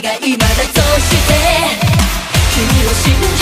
が今だとして君を信じ